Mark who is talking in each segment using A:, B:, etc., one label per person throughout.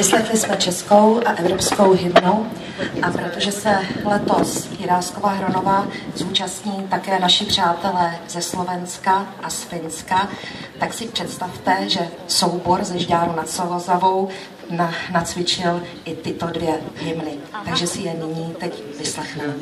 A: Vyslechli jsme českou a evropskou hymnu a protože se letos Jiráskova Hronová zúčastní také naši přátelé ze Slovenska a z Finska, tak si představte, že soubor ze Žďáru nad Solozavou na, nacvičil i tyto dvě hymny. Takže si je nyní teď vyslechneme.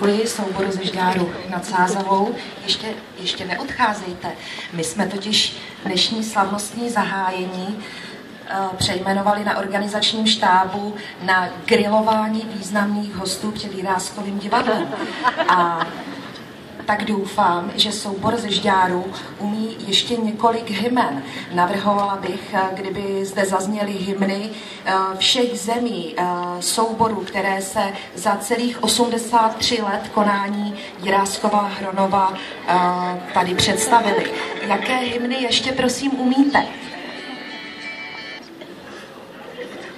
A: Děkuji souboru ze Žďáru nad Sázavou. Ještě, ještě neodcházejte. My jsme totiž dnešní slavnostní zahájení eh, přejmenovali na organizačním štábu na grilování významných hostů před Jiráskovým divadlem. A tak doufám, že soubor ze Žďáru umí ještě několik hymen. Navrhovala bych, eh, kdyby zde zazněly hymny eh, všech zemí eh, souborů, které se za celých 83 let konání Jiráskova Hronova tady představily. Jaké hymny ještě prosím umíte?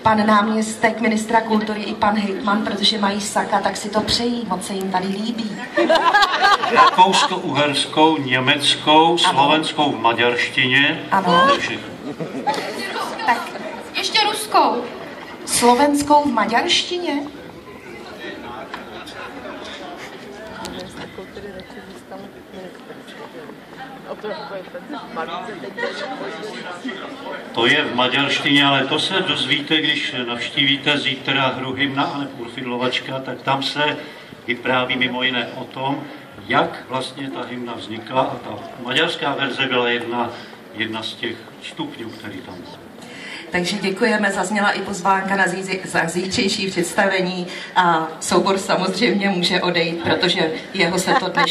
B: pan náměstek ministra kultury i pan hejtman, protože mají saka, tak si to přejí, moc se jim tady líbí.
C: Rakousko-uherskou, německou, slovenskou v maďarštině.
B: Ano. Tak
D: Ještě ruskou.
B: slovenskou v maďarštině?
C: To je v maďarštině, ale to se dozvíte, když navštívíte zítra hru hymna a tak tam se vypráví mimo jiné o tom, jak vlastně ta hymna vznikla a ta maďarská verze byla jedna, jedna z těch stupňů, který tam byl.
B: Takže děkujeme, zazněla i pozvánka na, zítřejší představení a soubor samozřejmě může odejít, protože jeho se to dnes